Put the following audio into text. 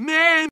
Man!